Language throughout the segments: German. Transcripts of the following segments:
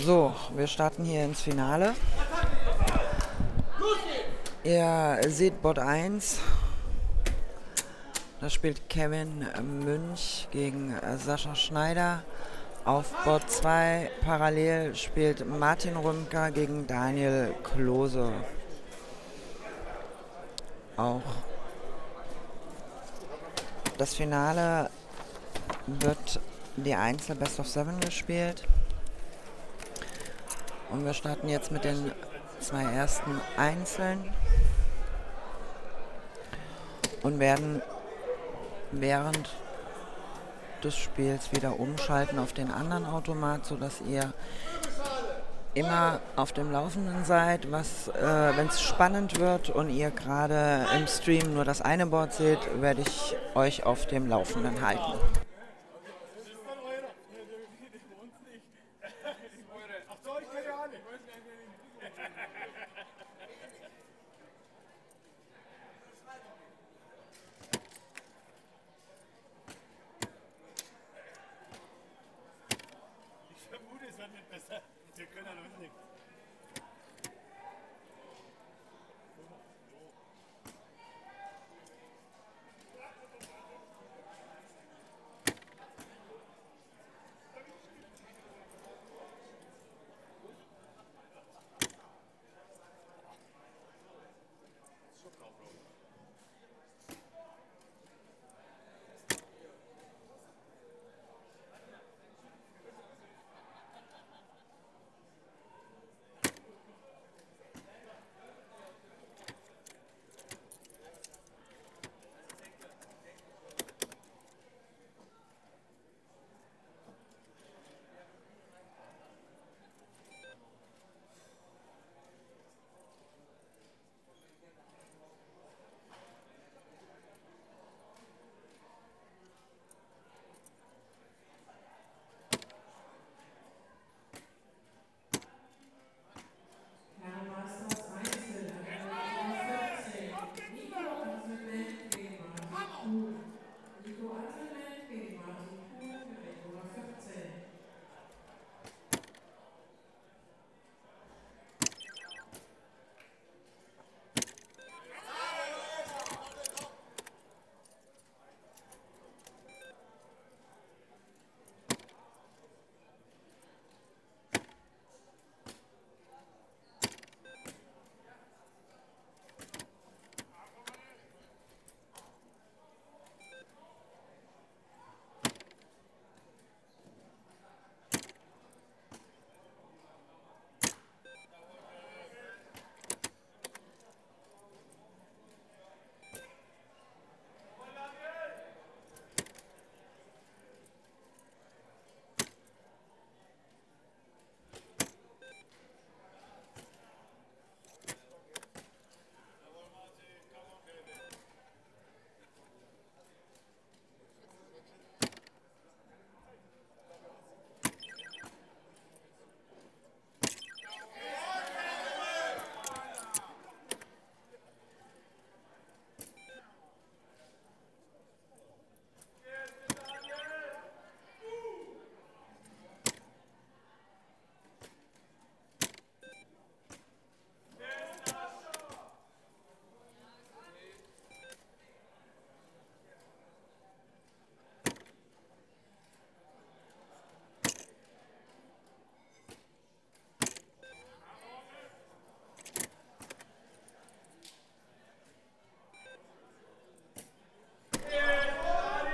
So, wir starten hier ins Finale. Ihr seht Bot 1. Da spielt Kevin Münch gegen Sascha Schneider. Auf Bot 2 parallel spielt Martin Rümker gegen Daniel Klose. Auch das Finale wird die Einzel Best of Seven gespielt. Und wir starten jetzt mit den zwei ersten Einzeln und werden während des Spiels wieder umschalten auf den anderen Automat, sodass ihr immer auf dem Laufenden seid, was, äh, wenn es spannend wird und ihr gerade im Stream nur das eine Board seht, werde ich euch auf dem Laufenden halten.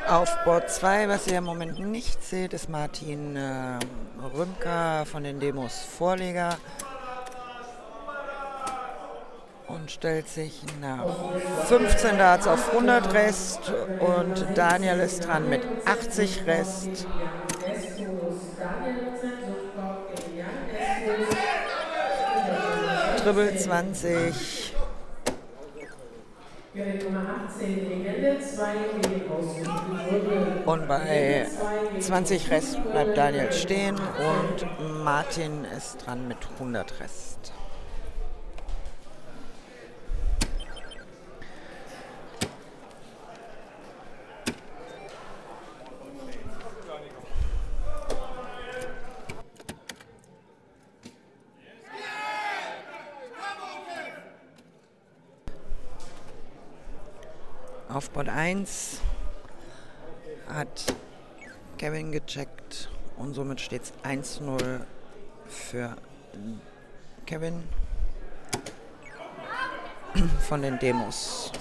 Auf Board 2, was ihr im Moment nicht seht, ist Martin äh, Rümker von den Demos Vorleger und stellt sich nach 15 Darts auf 100 Rest und Daniel ist dran mit 80 Rest. Triple 20. Und bei 20 Rest bleibt Daniel stehen und Martin ist dran mit 100 Rest. Board 1 hat Kevin gecheckt und somit steht es 1-0 für Kevin von den Demos.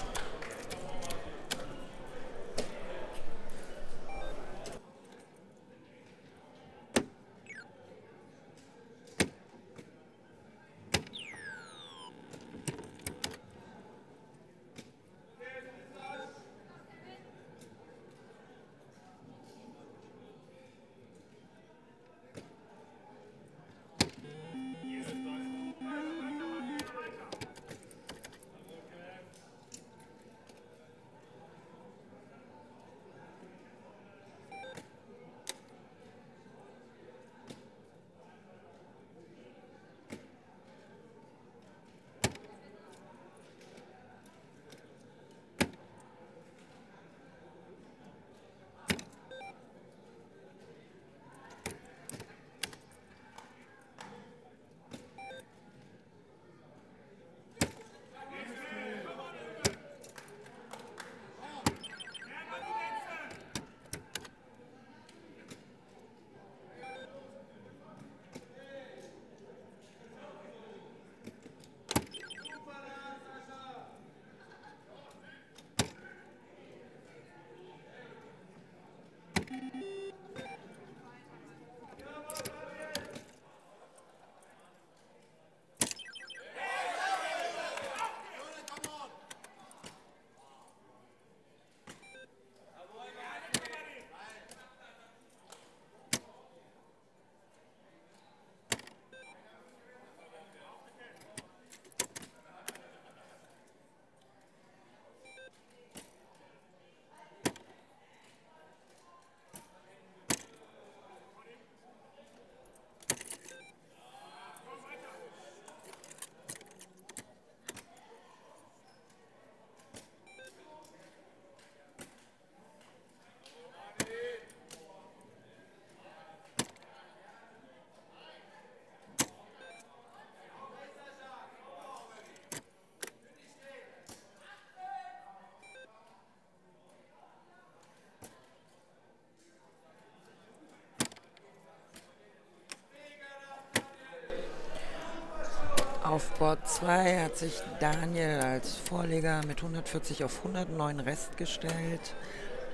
Auf Board 2 hat sich Daniel als Vorleger mit 140 auf 109 Rest gestellt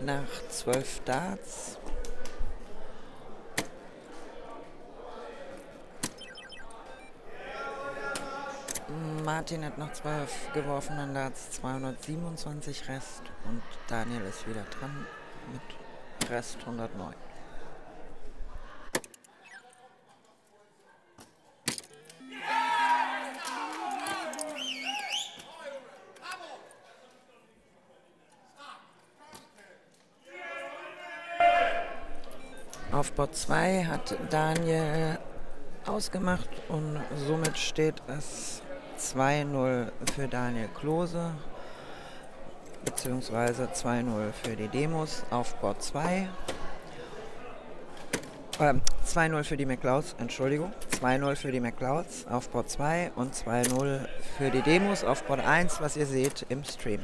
nach 12 Darts. Martin hat nach 12 geworfenen Darts 227 Rest und Daniel ist wieder dran mit Rest 109. Bot 2 hat Daniel ausgemacht und somit steht es 2-0 für Daniel Klose beziehungsweise 2-0 für die Demos auf Bord 2. Äh, 2-0 für die McLeods, Entschuldigung. 2-0 für die McLeods auf Bord 2 und 2-0 für die Demos auf Bord 1, was ihr seht im Stream.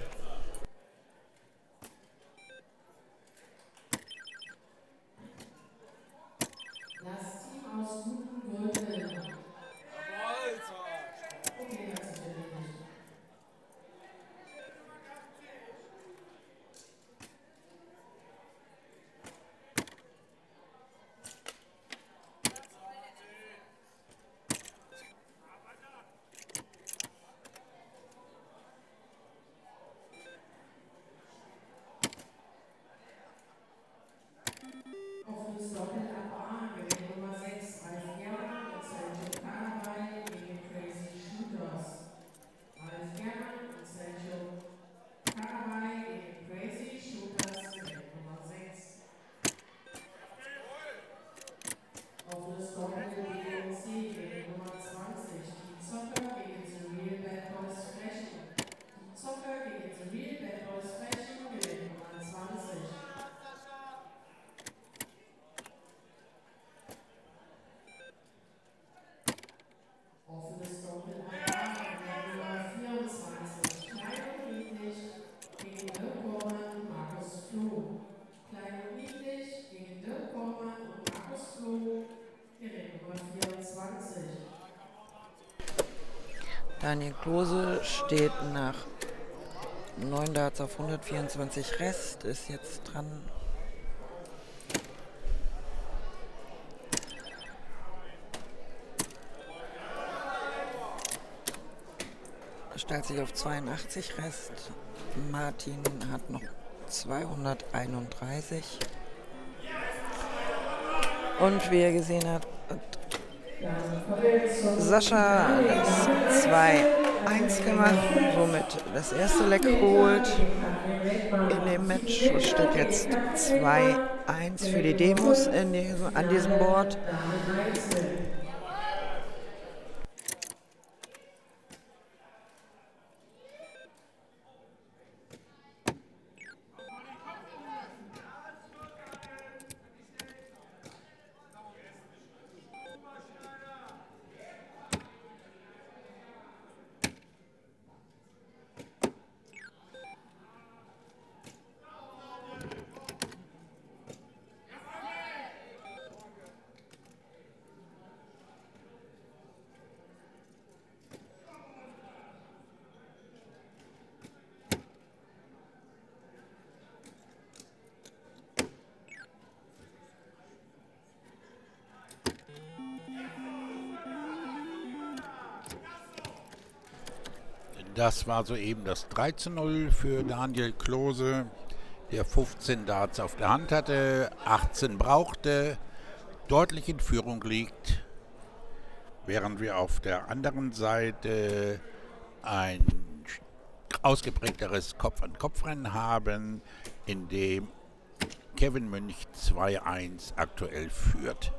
Daniel Klose steht nach 9 Darts auf 124 Rest, ist jetzt dran. Stellt sich auf 82 Rest. Martin hat noch 231. Und wie ihr gesehen habt, Sascha das 2-1 gemacht, somit das erste Leck geholt in dem Match. Es steht jetzt 2-1 für die Demos diesem, an diesem Board. Das war soeben das 13-0 für Daniel Klose, der 15 Darts auf der Hand hatte, 18 brauchte, deutlich in Führung liegt, während wir auf der anderen Seite ein ausgeprägteres Kopf-an-Kopf-Rennen haben, in dem Kevin Münch 2-1 aktuell führt.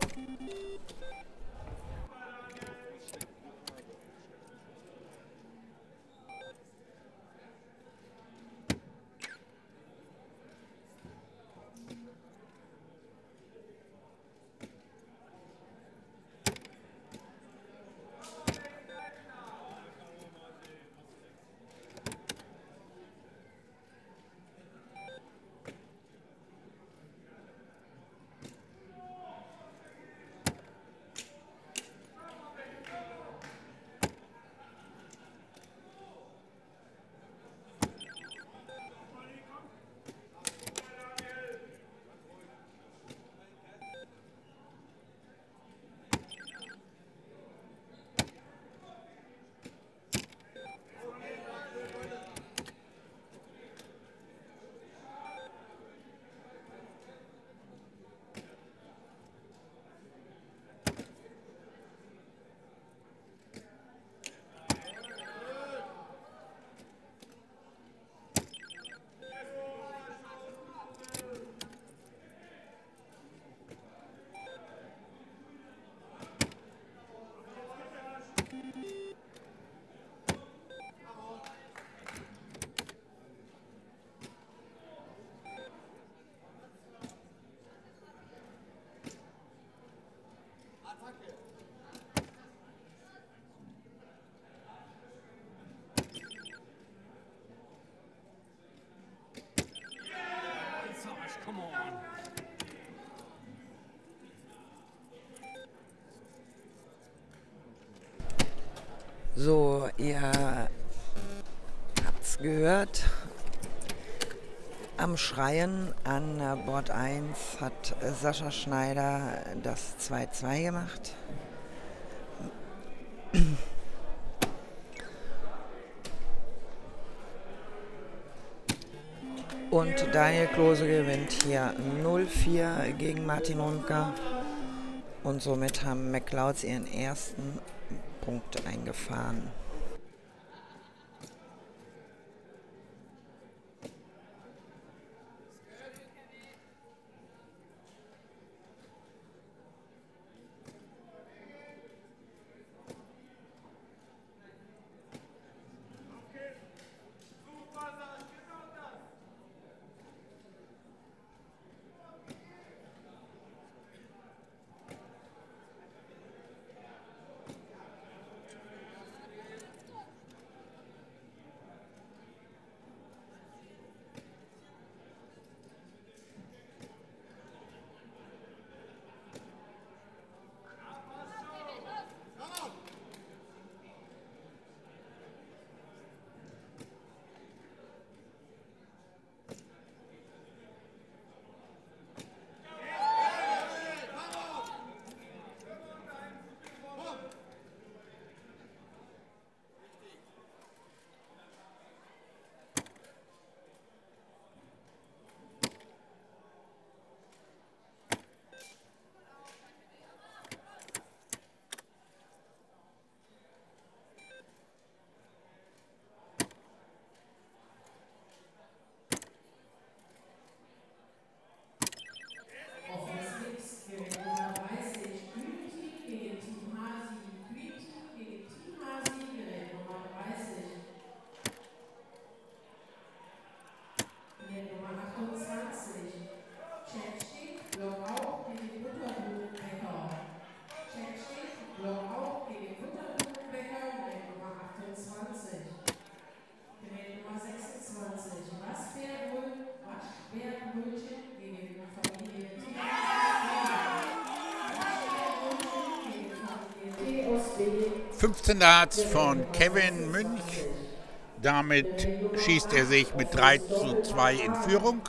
So, ihr habt's gehört. Am Schreien an Bord 1 hat Sascha Schneider das 2-2 gemacht. Und Daniel Klose gewinnt hier 0-4 gegen Martin Runker. Und somit haben McLeods ihren ersten Punkt eingefahren. 15 Darts von Kevin Münch. Damit schießt er sich mit 3 zu 2 in Führung.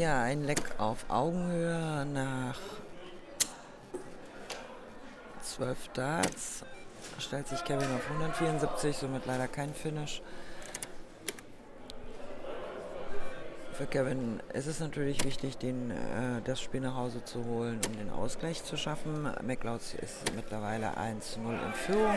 Hier ein Leck auf Augenhöhe nach 12 Darts. Stellt sich Kevin auf 174, somit leider kein Finish. Für Kevin ist es natürlich wichtig, den, äh, das Spiel nach Hause zu holen, um den Ausgleich zu schaffen. McLeod ist mittlerweile 1-0 in Führung.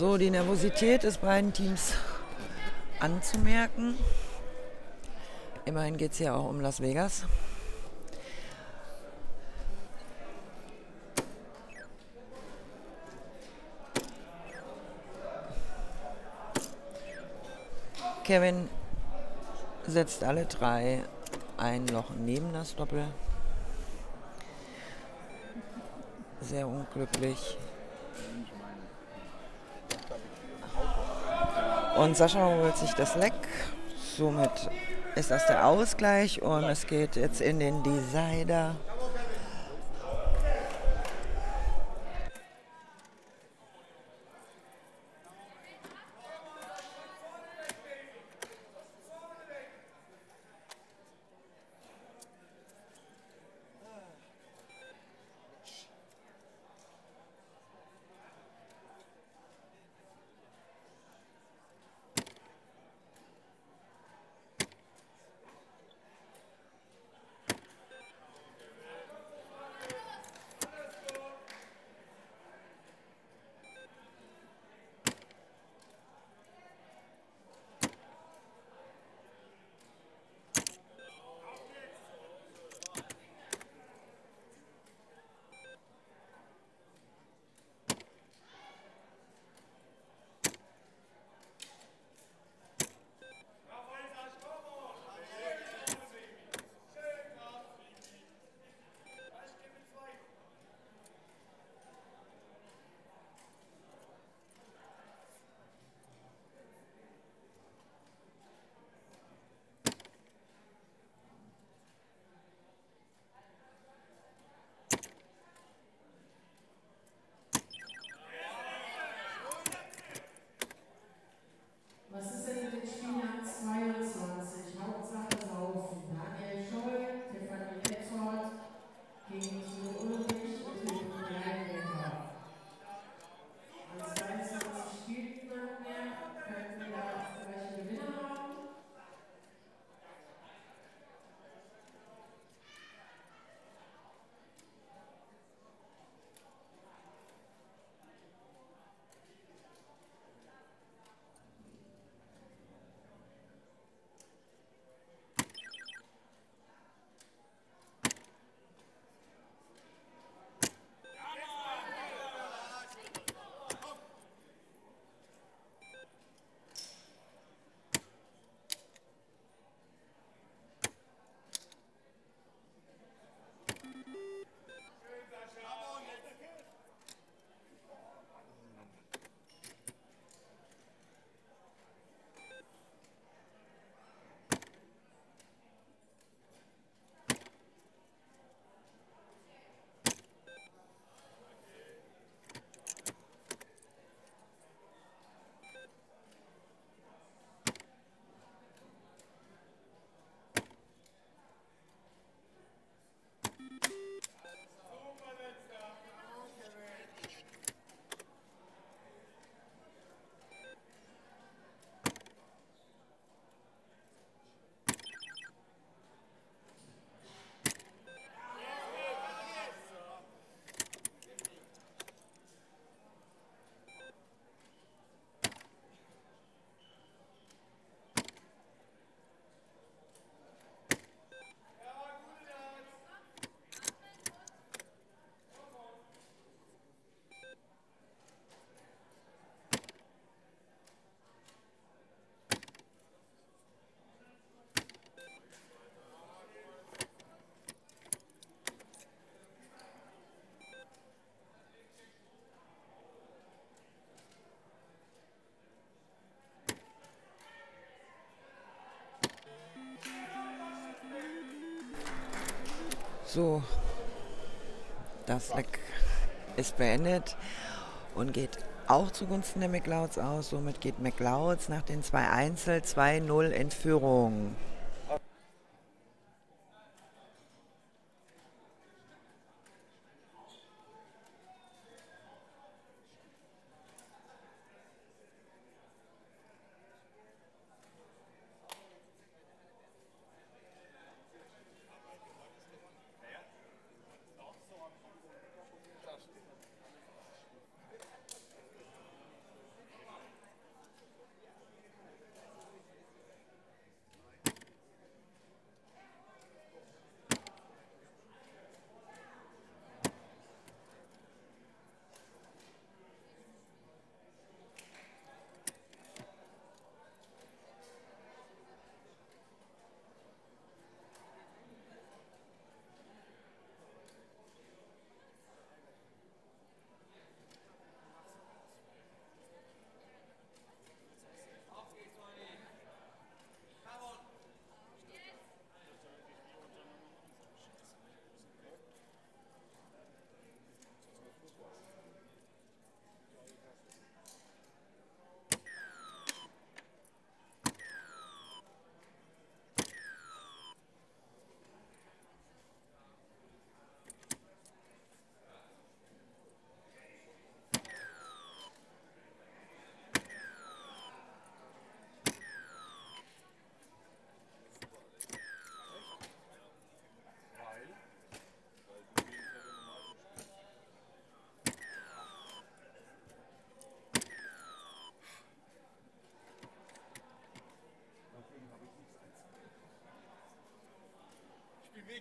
So, die Nervosität des beiden Teams anzumerken. Immerhin geht es ja auch um Las Vegas. Kevin setzt alle drei ein Loch neben das Doppel. Sehr unglücklich. Und Sascha holt sich das Leck. Somit ist das der Ausgleich und es geht jetzt in den Decider. So, das Leck ist beendet und geht auch zugunsten der McLeods aus. Somit geht McLeods nach den zwei Einzel 2-0 in Führung.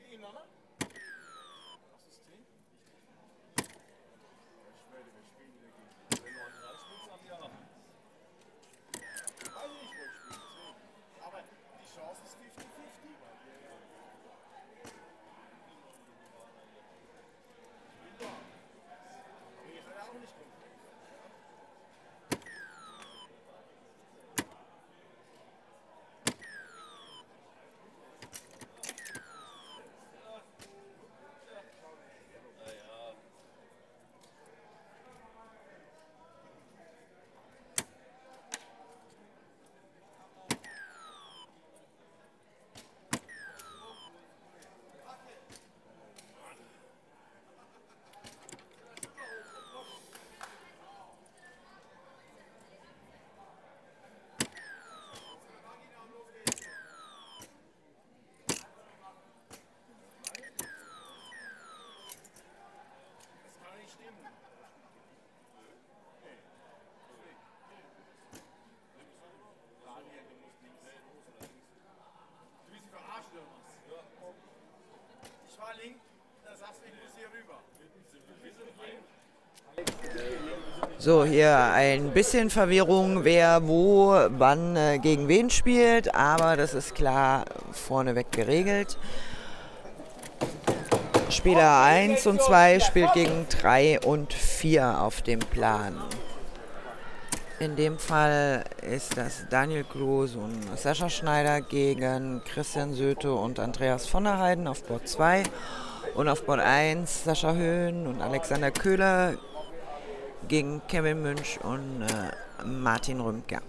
in, in, in, So, hier ein bisschen Verwirrung, wer wo wann äh, gegen wen spielt, aber das ist klar vorneweg geregelt. Spieler 1 und 2 spielt gegen 3 und 4 auf dem Plan. In dem Fall ist das Daniel Kloos und Sascha Schneider gegen Christian Söte und Andreas von der Heiden auf Board 2. Und auf Board 1 Sascha Höhn und Alexander Köhler gegen Kevin Münch und äh, Martin Rümpker.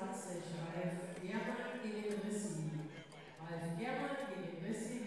Salsa Seixas, Raif Guerra e Negressinha. Raif Guerra e Negressinha.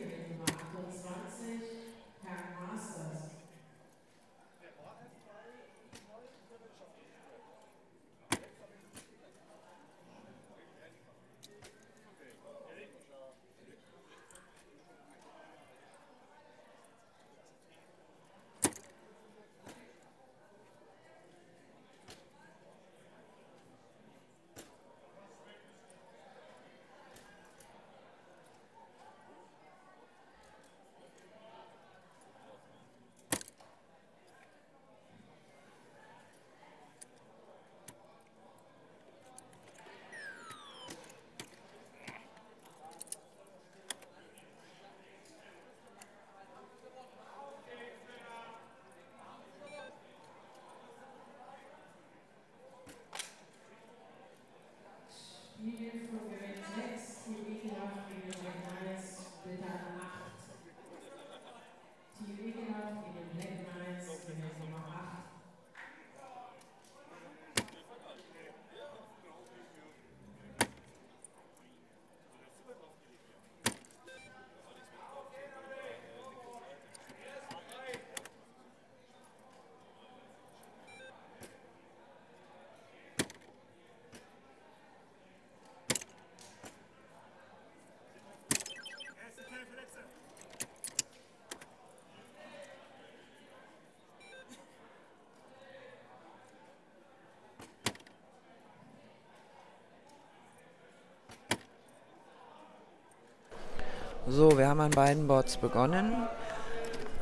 So, wir haben an beiden Boards begonnen.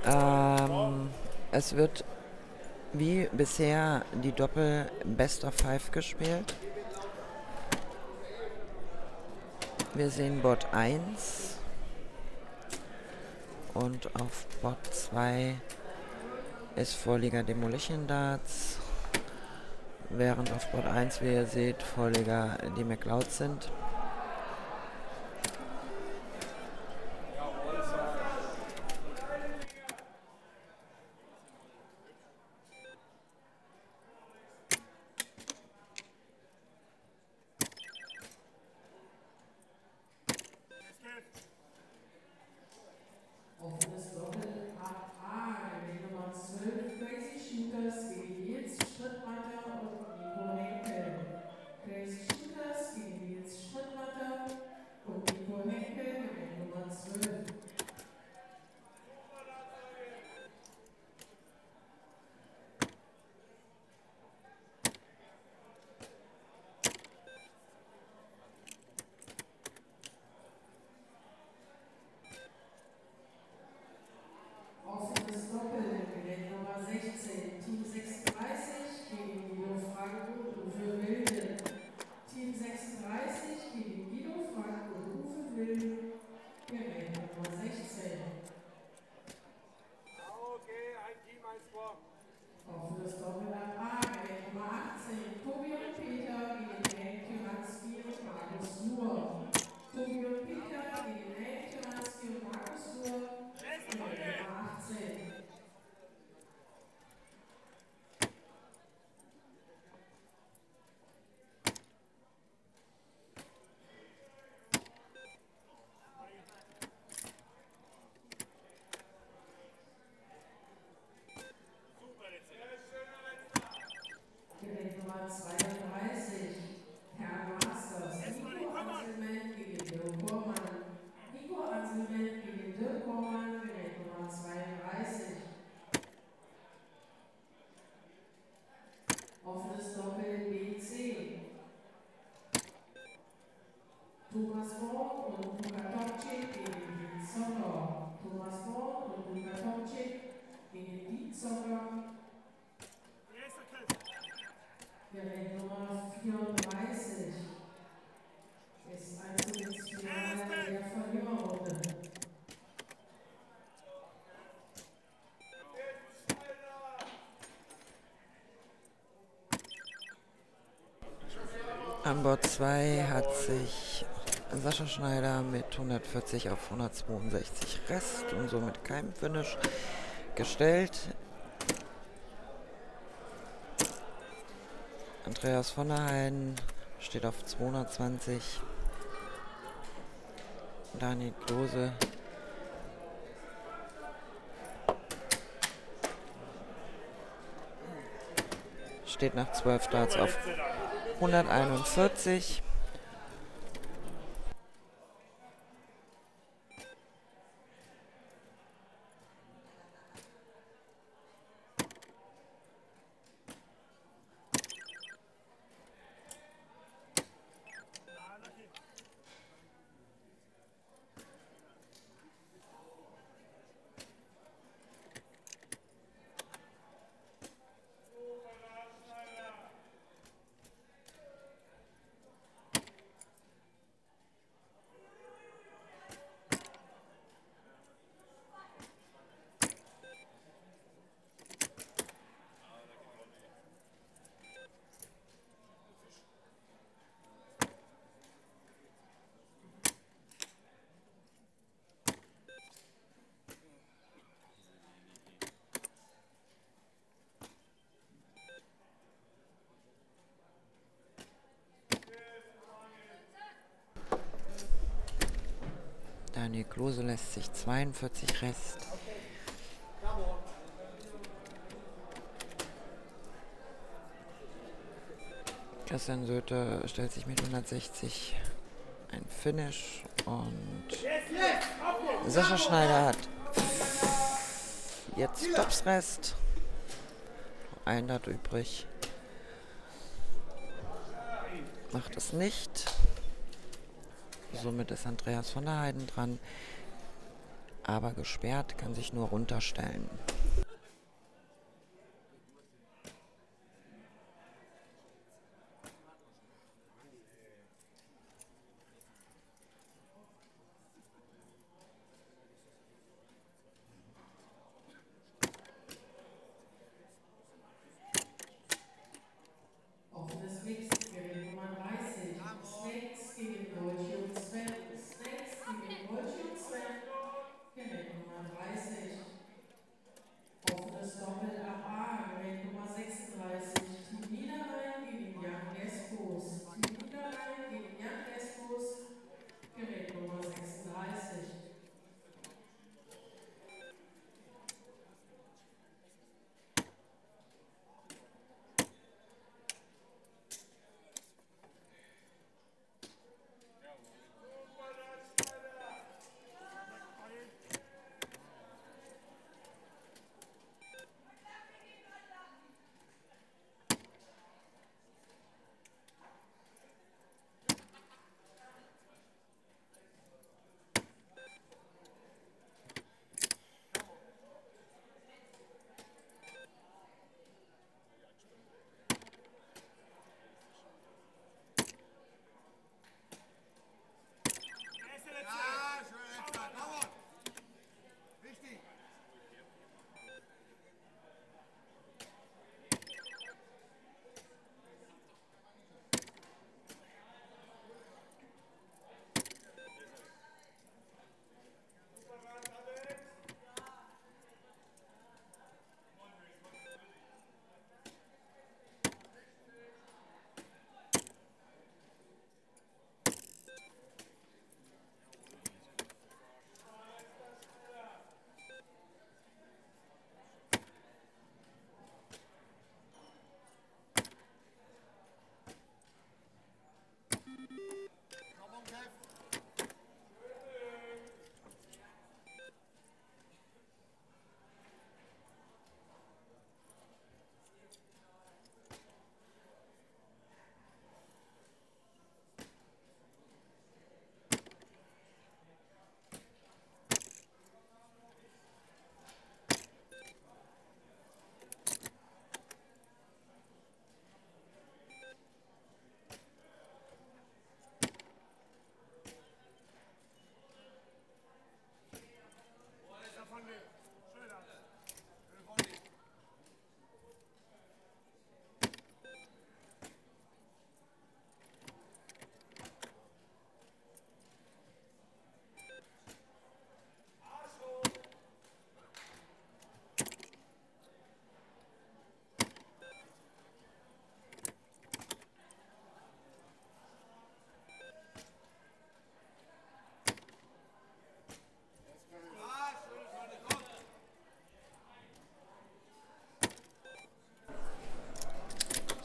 Ähm, es wird wie bisher die Doppel Best of Five gespielt. Wir sehen Bot 1 und auf Bot 2 ist Vorlieger Demolition Darts, während auf Bot 1, wie ihr seht, Vorlieger die McLeod sind. An Bord 2 hat sich Sascha Schneider mit 140 auf 162 Rest und somit kein Finish gestellt. Andreas von der Heiden steht auf 220. Daniel Klose steht nach 12 Darts auf 141. Daniel Klose lässt sich 42 Rest. Christian Söte stellt sich mit 160 ein Finish und Sascha Schneider hat jetzt Stops Rest. Ein Dart übrig. Macht es nicht. Somit ist Andreas von der Heiden dran. Aber gesperrt kann sich nur runterstellen.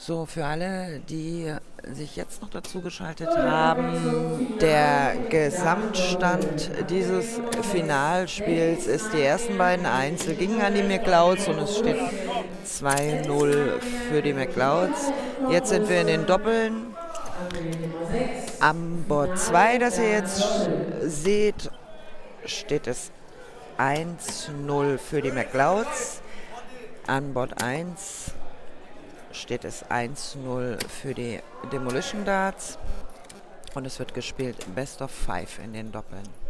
So, für alle, die sich jetzt noch dazu geschaltet haben, der Gesamtstand dieses Finalspiels ist, die ersten beiden Einzel gingen an die McLeods und es steht 2-0 für die McLeods. Jetzt sind wir in den Doppeln. Am Board 2, das ihr jetzt seht, steht es 1-0 für die McLeods. An Bord 1 steht es 1-0 für die Demolition Darts. Und es wird gespielt Best of Five in den Doppeln.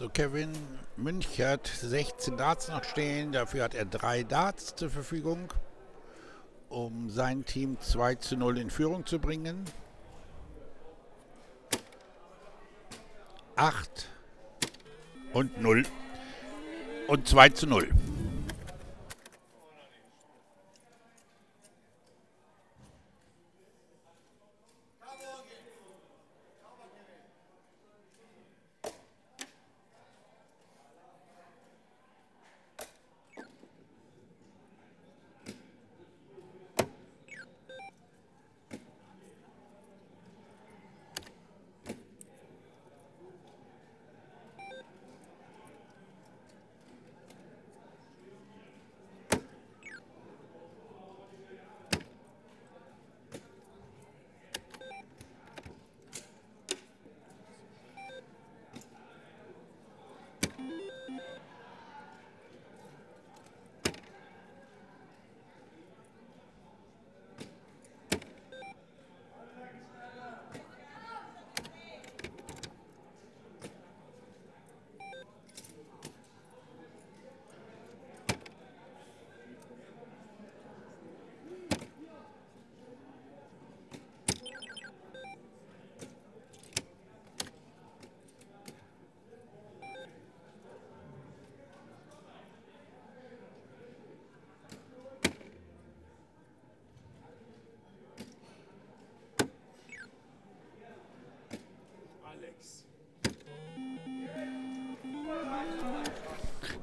So, Kevin Münch hat 16 Darts noch stehen. Dafür hat er drei Darts zur Verfügung, um sein Team 2 zu 0 in Führung zu bringen. 8 und 0 und 2 zu 0.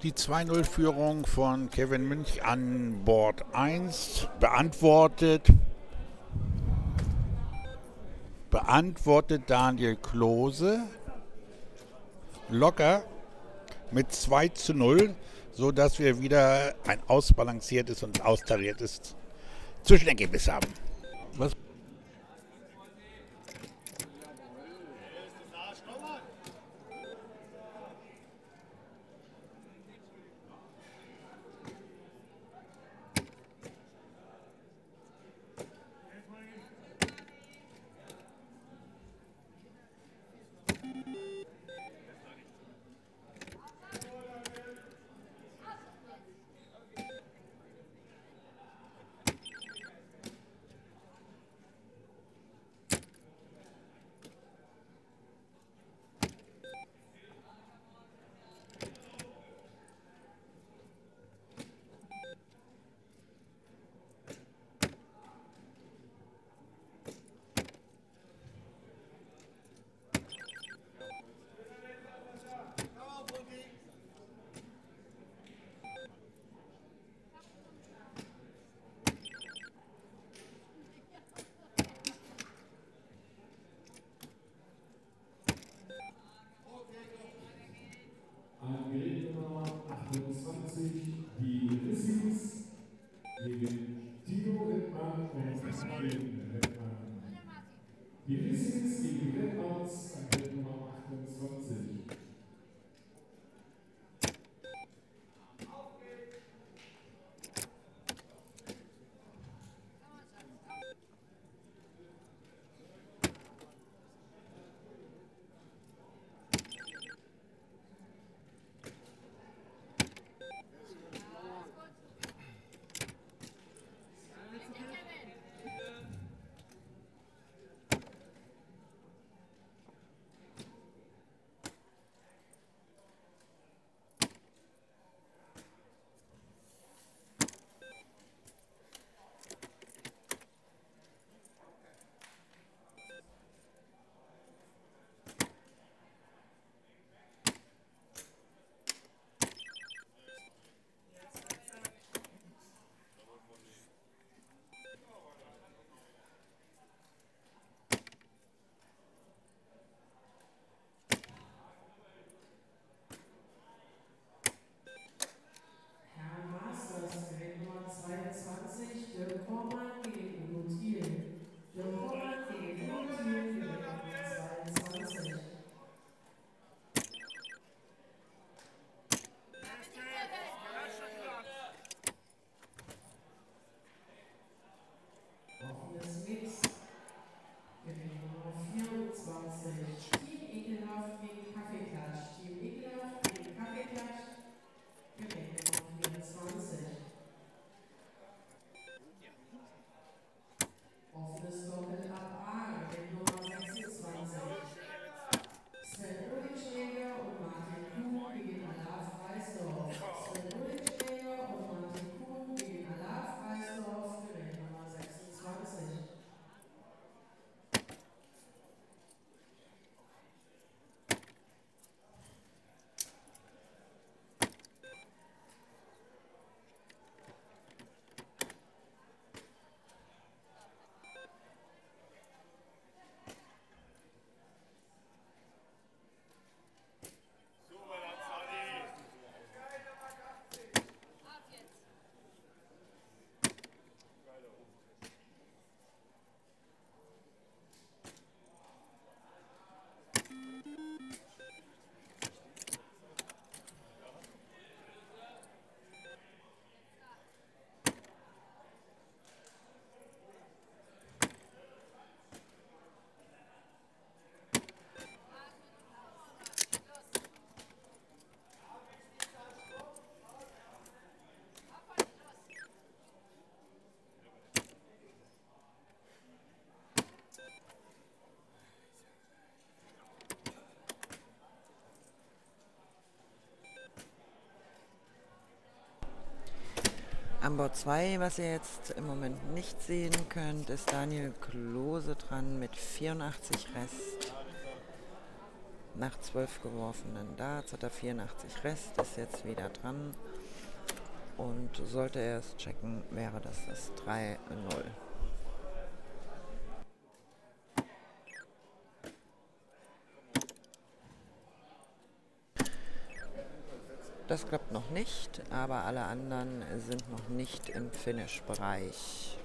Die 2-0-Führung von Kevin Münch an Bord 1 beantwortet. Beantwortet Daniel Klose locker mit 2 zu 0, sodass wir wieder ein ausbalanciertes und austariertes Zwischenergebnis haben. An Bord 2, was ihr jetzt im Moment nicht sehen könnt, ist Daniel Klose dran mit 84 Rest. Nach 12 geworfenen Darts hat er 84 Rest, ist jetzt wieder dran. Und sollte er es checken, wäre das das 3-0. Das klappt noch nicht, aber alle anderen sind noch nicht im Finish-Bereich.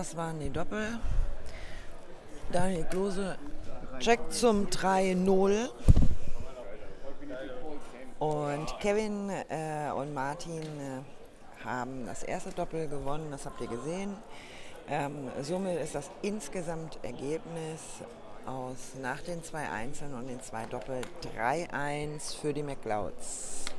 Das waren die Doppel. Daniel Klose checkt zum 3-0. Und Kevin äh, und Martin äh, haben das erste Doppel gewonnen, das habt ihr gesehen. Ähm, somit ist das insgesamt Ergebnis aus nach den zwei Einzeln und den zwei Doppel 3-1 für die McLeods.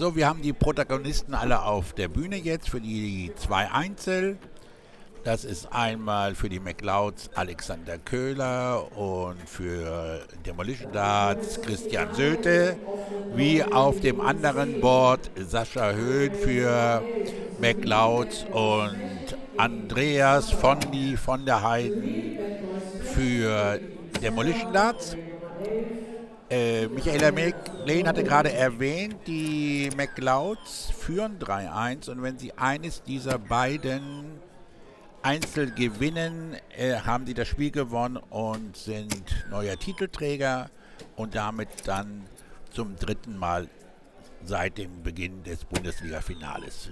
So, wir haben die Protagonisten alle auf der Bühne jetzt für die zwei Einzel. Das ist einmal für die McLeods Alexander Köhler und für Demolition Darts Christian Söte, wie auf dem anderen Board Sascha Höhn für McLeods und Andreas Fondi von der Heiden für Demolition Darts. Äh, Michaela Lehn hatte gerade erwähnt, die McLeods führen 3-1 und wenn sie eines dieser beiden Einzel gewinnen, äh, haben sie das Spiel gewonnen und sind neuer Titelträger und damit dann zum dritten Mal seit dem Beginn des Bundesliga-Finales.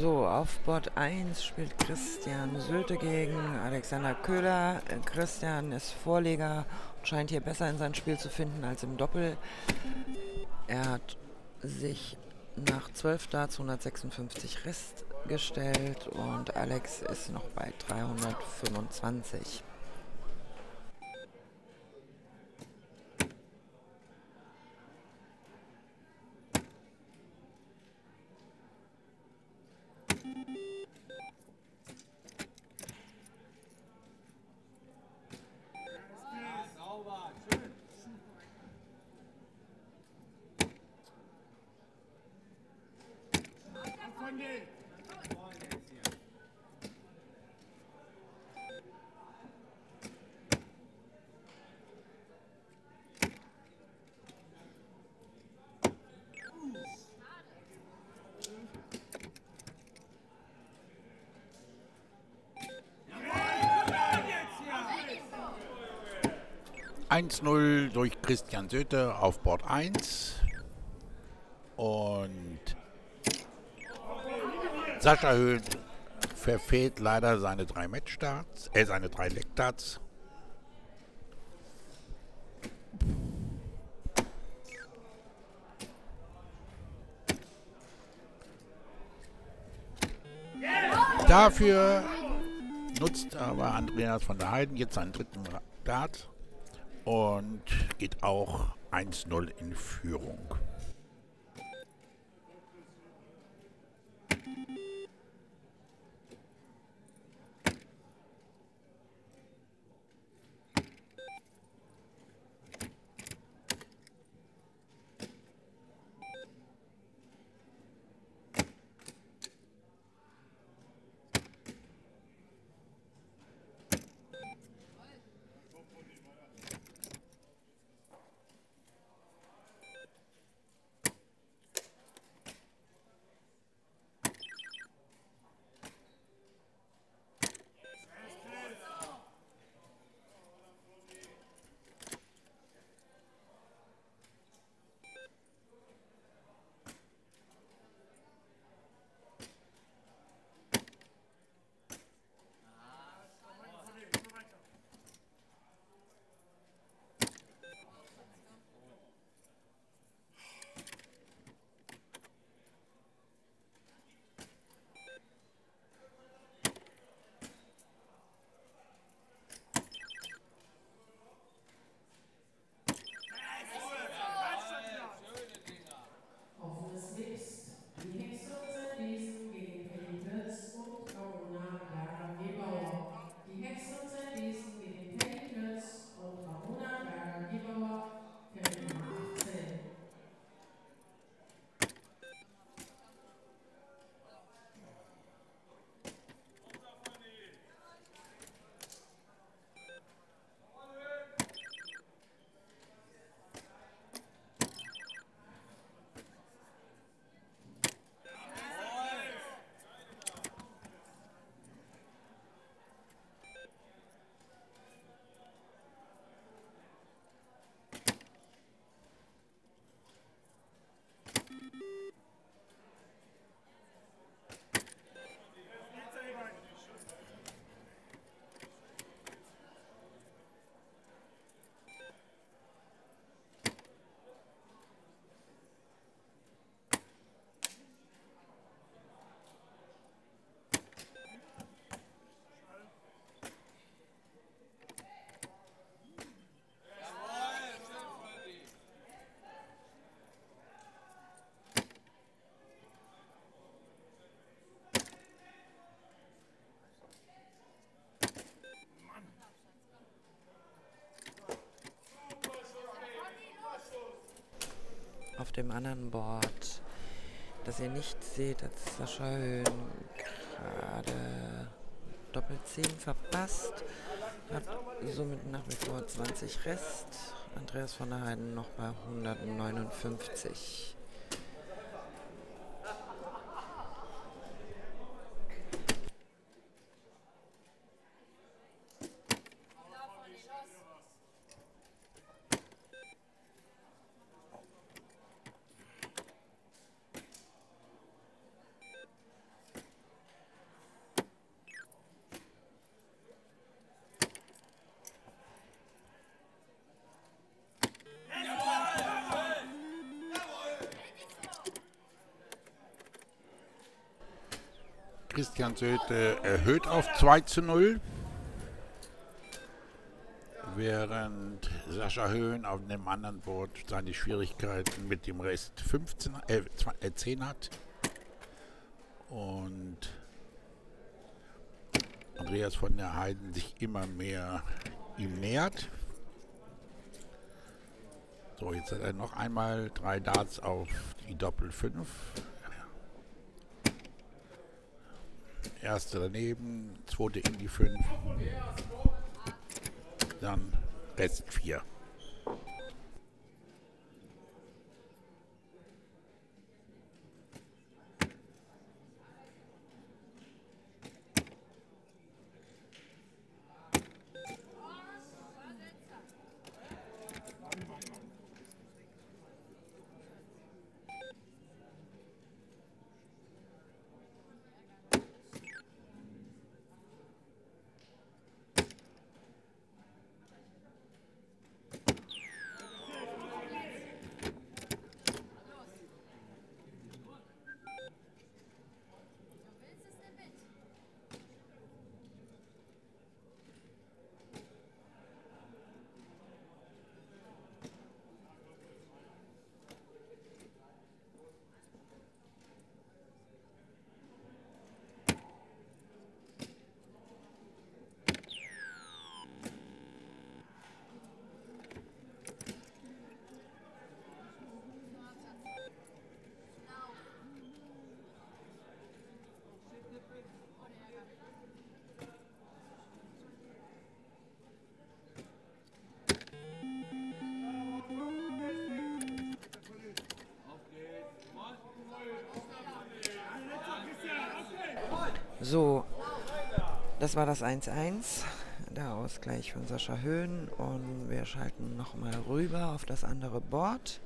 So, auf Bord 1 spielt Christian Sölte gegen Alexander Köhler. Christian ist Vorleger und scheint hier besser in sein Spiel zu finden als im Doppel. Er hat sich nach 12 Darts 156 Rest gestellt und Alex ist noch bei 325. Eins null durch Christian Söte auf Bord 1. Und Sascha Höhn verfehlt leider seine drei Matchstarts, äh, seine drei Lektarts. Dafür nutzt aber Andreas von der Heiden jetzt seinen dritten Dart und geht auch 1-0 in Führung. Dem anderen Board, das ihr nicht seht, hat Sascha Höhn gerade Doppel 10 verpasst. Hat somit nach wie vor 20 Rest. Andreas von der Heiden noch bei 159. Christian Söte erhöht auf 2 zu 0. Während Sascha Höhn auf dem anderen Board seine Schwierigkeiten mit dem Rest 15, äh, zwei- äh, 10 hat. Und Andreas von der Heiden sich immer mehr ihm nähert. So, jetzt hat er noch einmal drei Darts auf die Doppel 5. Erste daneben, zweite in die 5. Dann Rest 4. So, das war das 1-1, der Ausgleich von Sascha Höhn und wir schalten nochmal rüber auf das andere Board.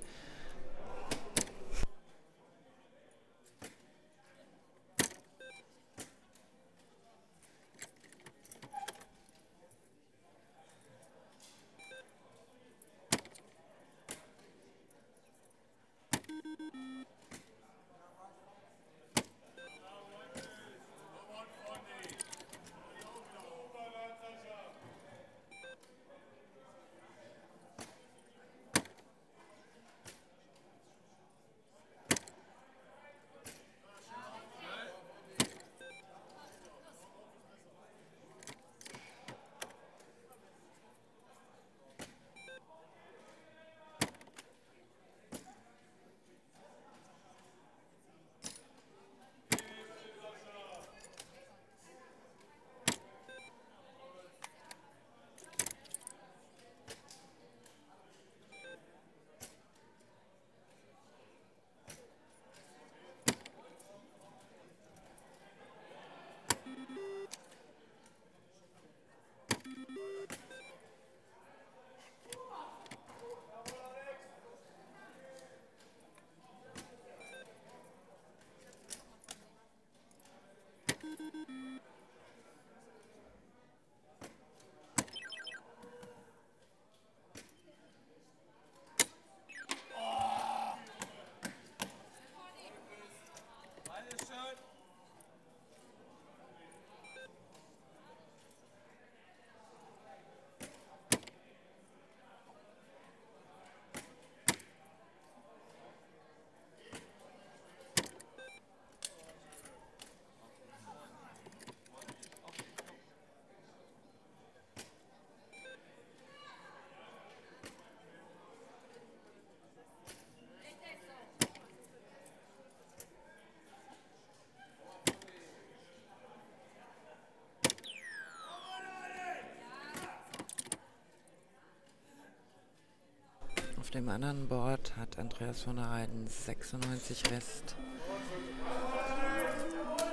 Dem anderen Board hat Andreas von der Heiden 96 Rest.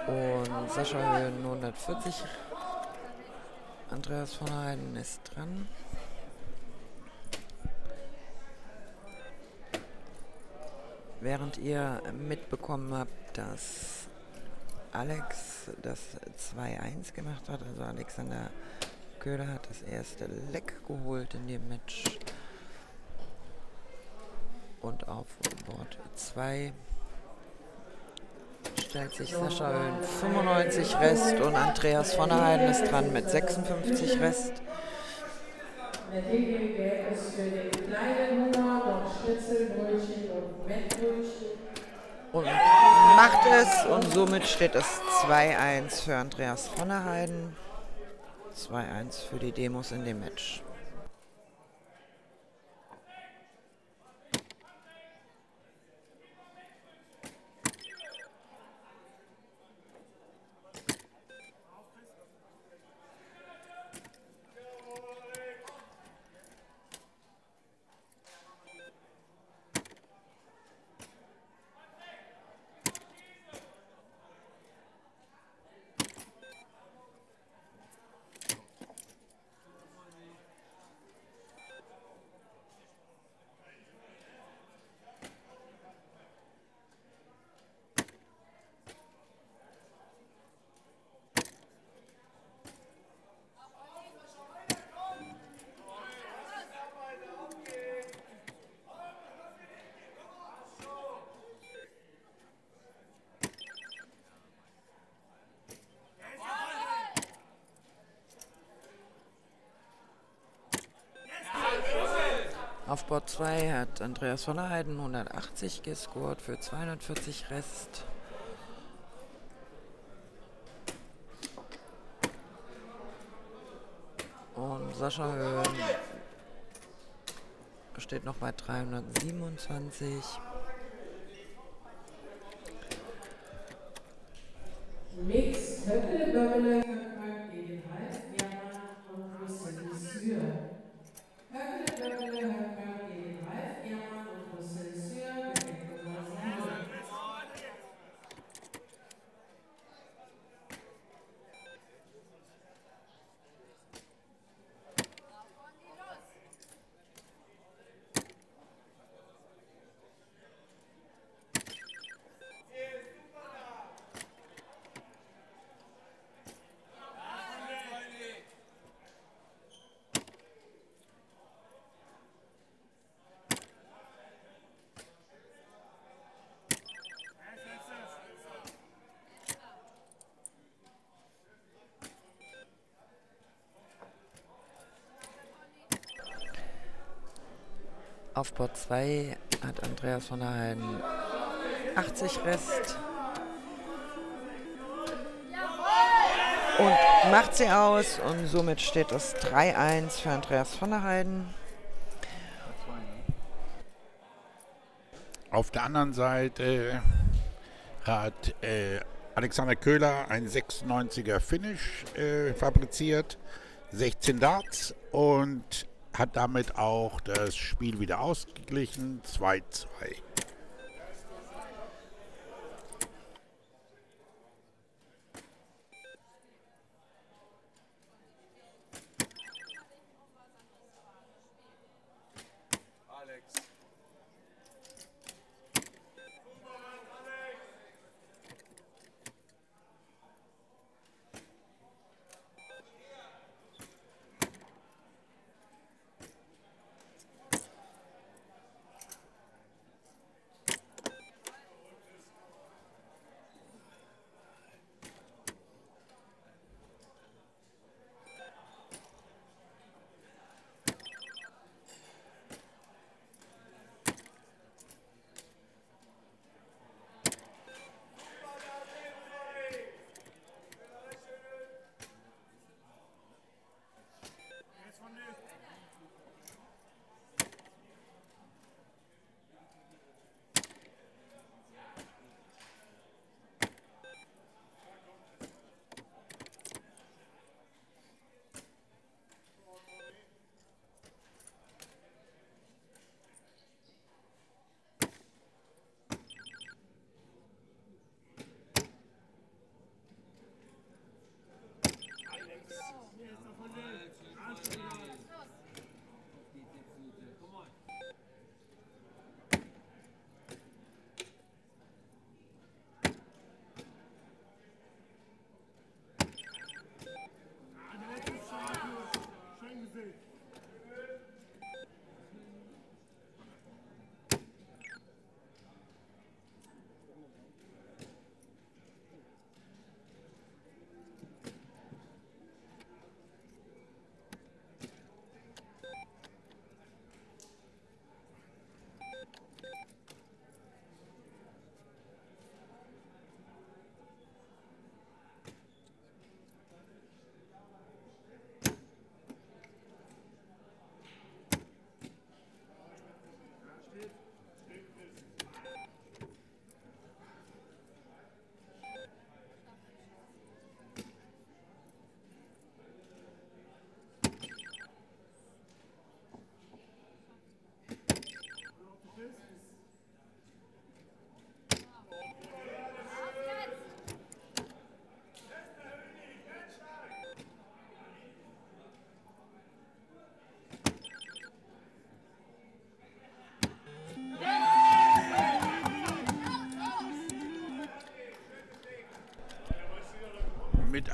Und Sascha Höhen 140. Andreas von der Heiden ist dran. Während ihr mitbekommen habt, dass Alex das 2-1 gemacht hat, also Alexander Köhler hat das erste Leck geholt in dem Match und auf Bord 2 stellt sich Sascha Höhn 95 Rest und Andreas von der Heiden ist dran mit 56 Rest. Und macht es und somit steht es 2-1 für Andreas von der Heiden. 2-1 für die Demos in dem Match. Board 2 hat Andreas von der Heiden 180 gescored für 240 Rest. Und Sascha Höhen steht noch bei 327. Auf Board 2 hat Andreas von der Heiden 80 Rest. Und macht sie aus und somit steht es 3-1 für Andreas von der Heiden. Auf der anderen Seite hat äh, Alexander Köhler ein 96er Finish äh, fabriziert, 16 Darts und hat damit auch das Spiel wieder ausgeglichen, 2-2.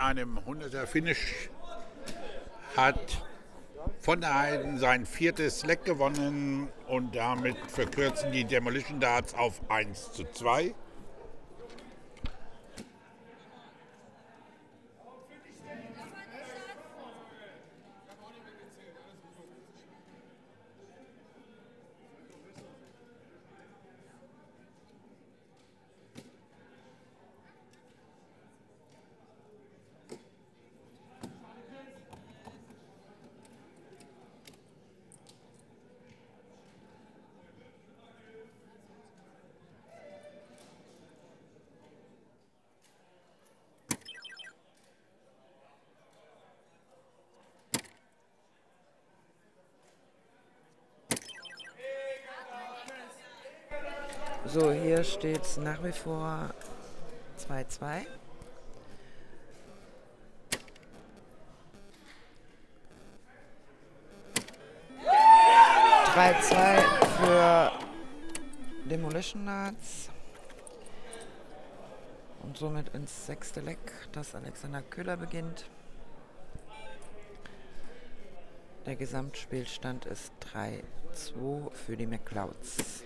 Einem 100er Finish hat von der Heiden sein viertes Leck gewonnen und damit verkürzen die Demolition Darts auf 1 zu 2. So, hier steht nach wie vor 2-2. Drei, zwei für Demolition Nuts. Und somit ins sechste Leck, das Alexander Köhler beginnt. Der Gesamtspielstand ist 3-2 für die McClouds.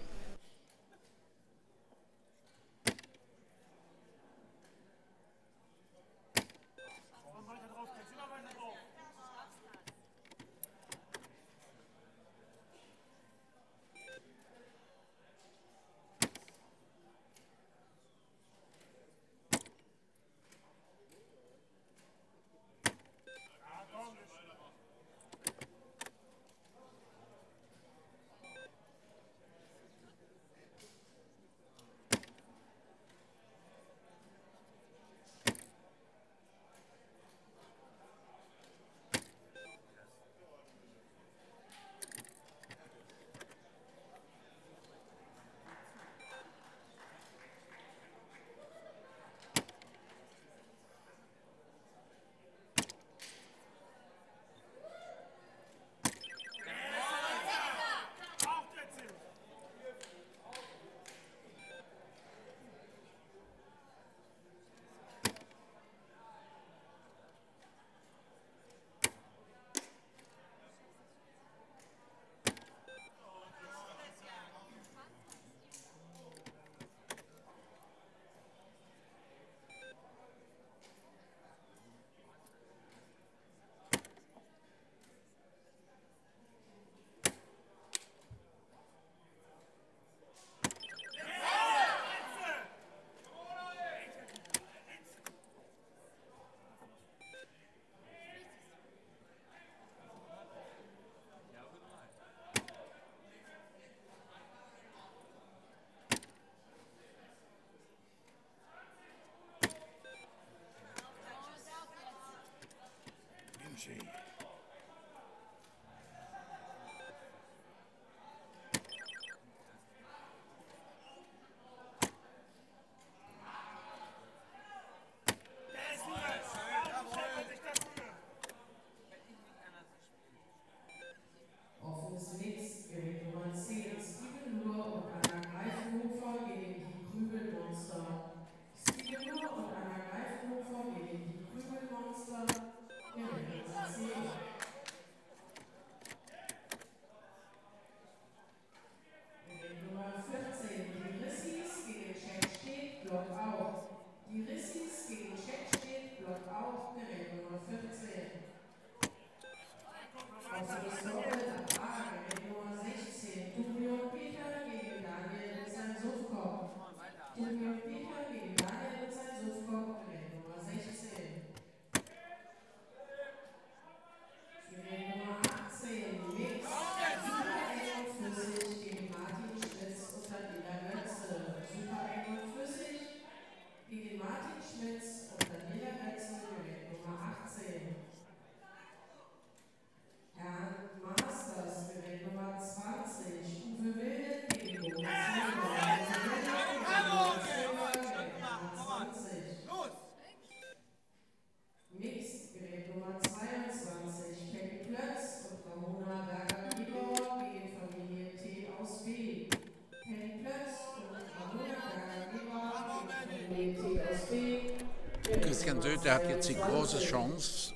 Hertha hat jetzt die große Chance,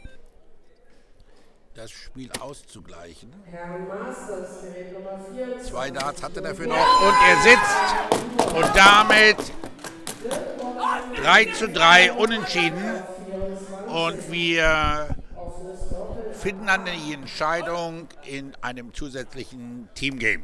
das Spiel auszugleichen. Zwei Darts hatte dafür noch und er sitzt. Und damit 3 zu 3 unentschieden. Und wir finden dann die Entscheidung in einem zusätzlichen Teamgame.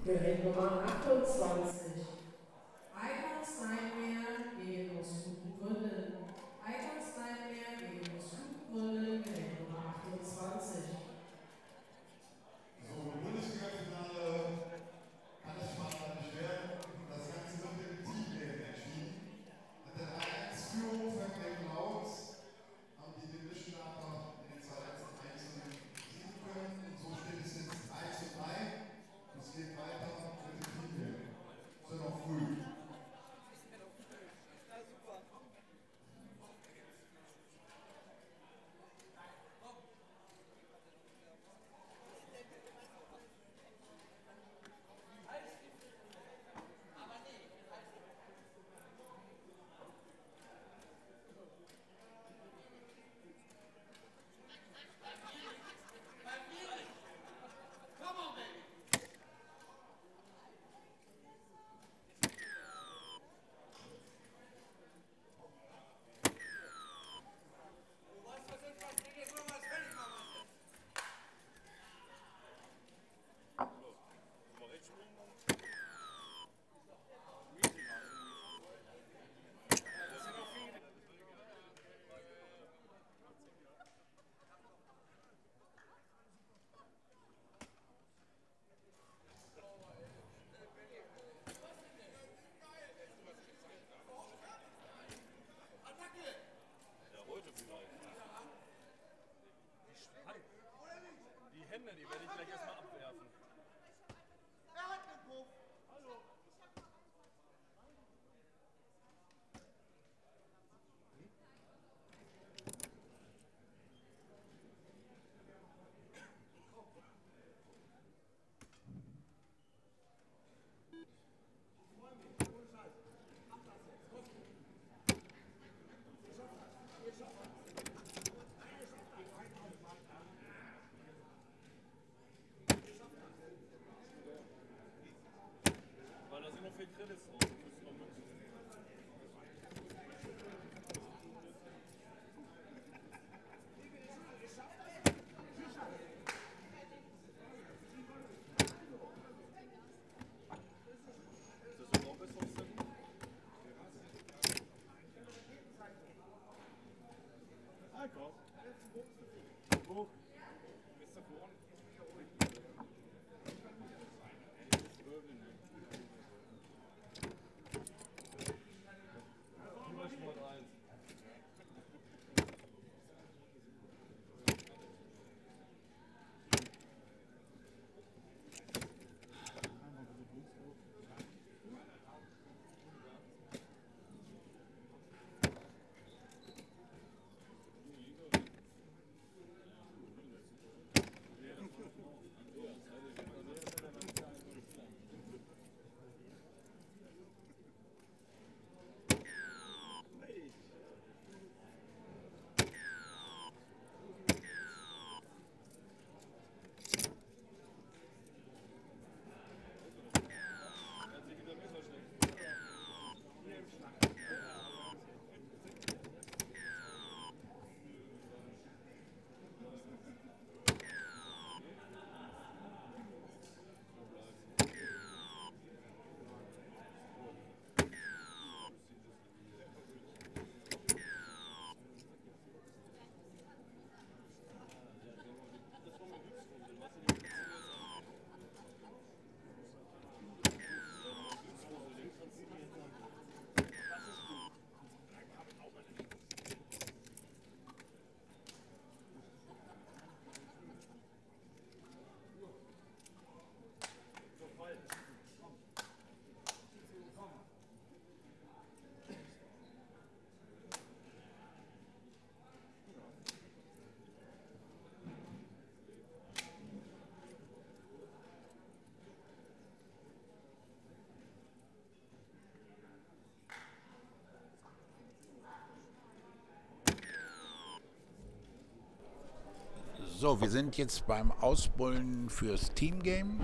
So, wir sind jetzt beim Ausbullen fürs Teamgame.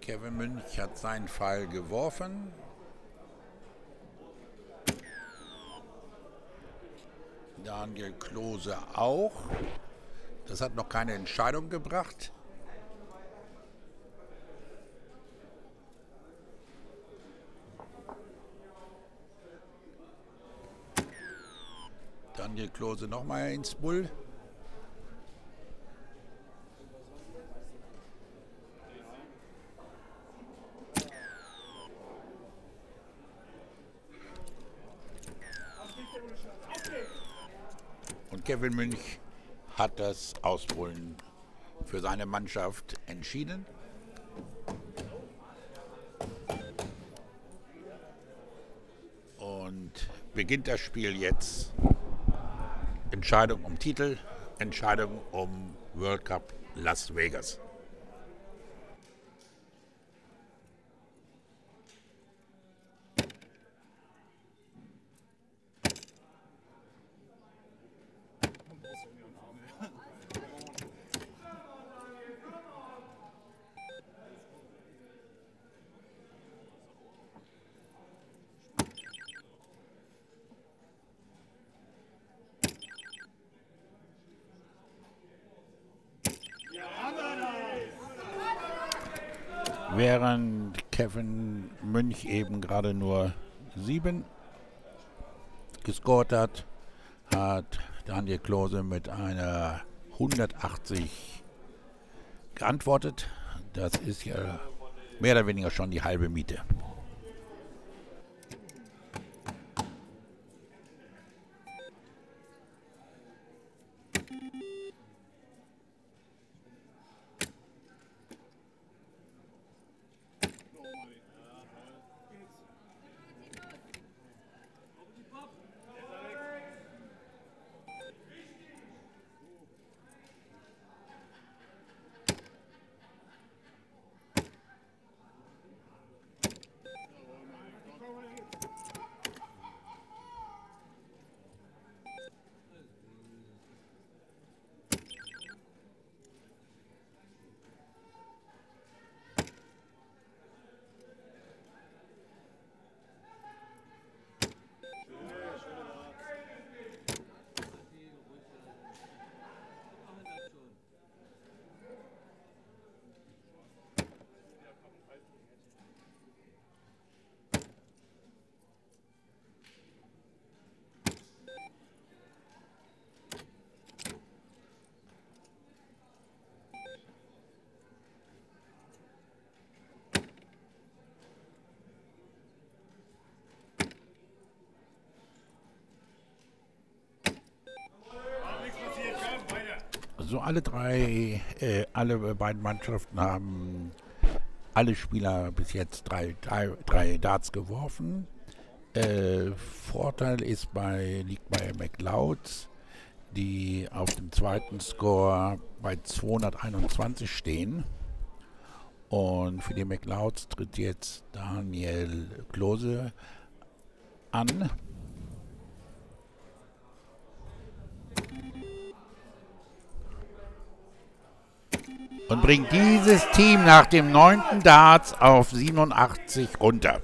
Kevin Münch hat seinen Pfeil geworfen. Daniel Klose auch. Das hat noch keine Entscheidung gebracht. Daniel Klose nochmal ins Bull. Kevin Münch hat das Ausbullen für seine Mannschaft entschieden. Und beginnt das Spiel jetzt. Entscheidung um Titel, Entscheidung um World Cup Las Vegas. Während Kevin Münch eben gerade nur sieben gescored hat, hat Daniel Klose mit einer 180 geantwortet. Das ist ja mehr oder weniger schon die halbe Miete. So alle drei, äh, alle beiden Mannschaften haben alle Spieler bis jetzt drei, drei, drei Darts geworfen. Äh, Vorteil ist bei, liegt bei McLeods, die auf dem zweiten Score bei 221 stehen. Und für die McLeods tritt jetzt Daniel Klose an. Und bringt dieses Team nach dem neunten Darts auf 87 runter.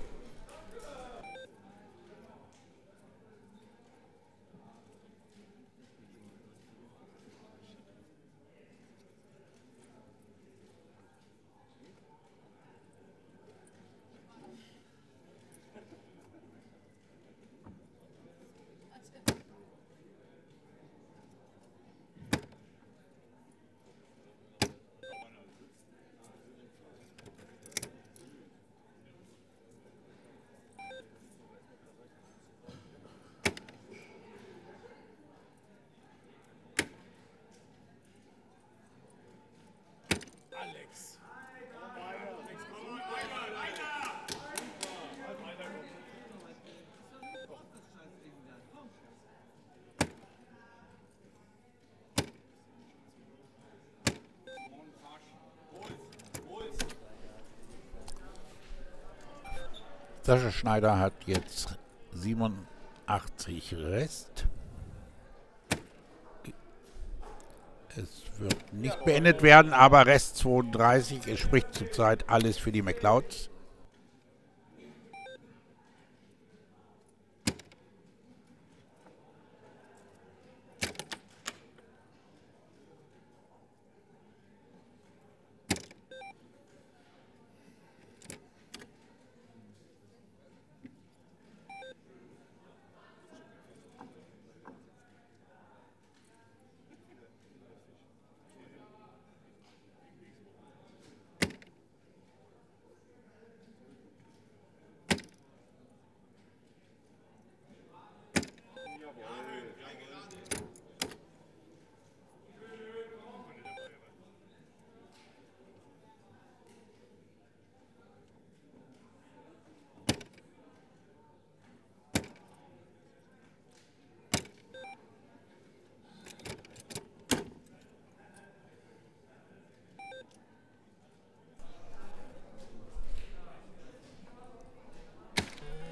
Sascha Schneider hat jetzt 87 Rest. Es wird nicht beendet werden, aber Rest 32. Es spricht zurzeit alles für die McLeods.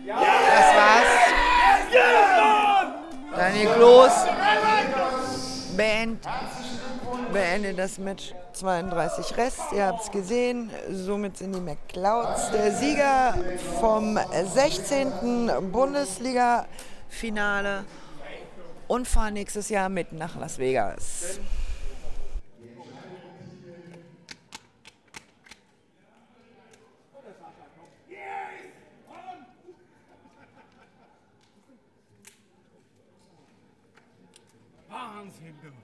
Das war's. Daniel Kloß beend, das mit 32 Rest. Ihr habt es gesehen. Somit sind die McClouds der Sieger vom 16. Bundesliga-Finale und fahren nächstes Jahr mit nach Las Vegas. Wahnsinn, du.